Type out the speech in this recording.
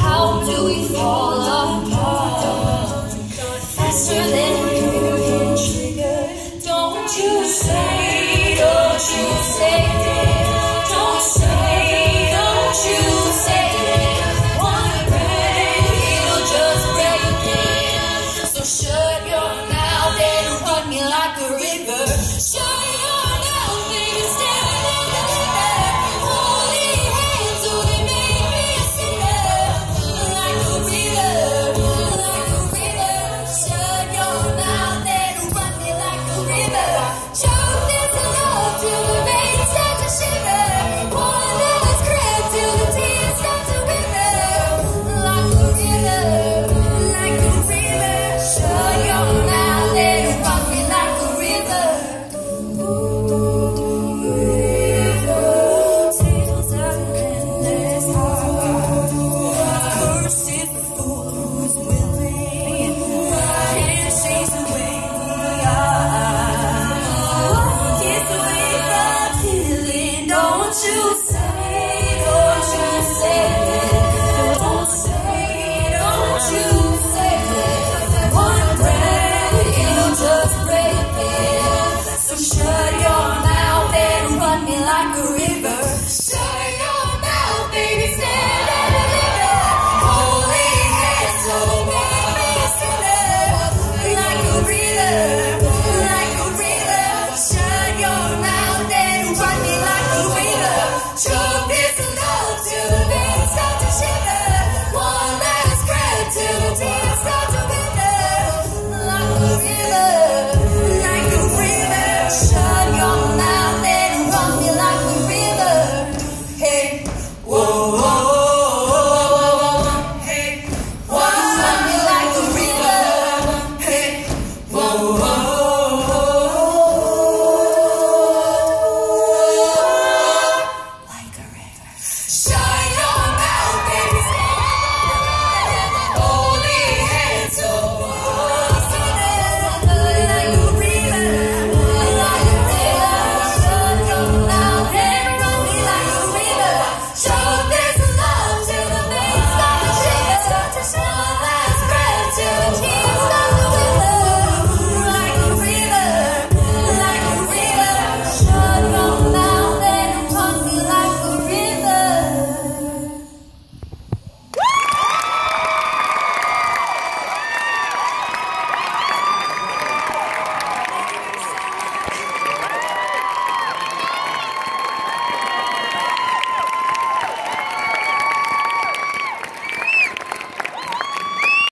How do we fall apart? Faster than Show.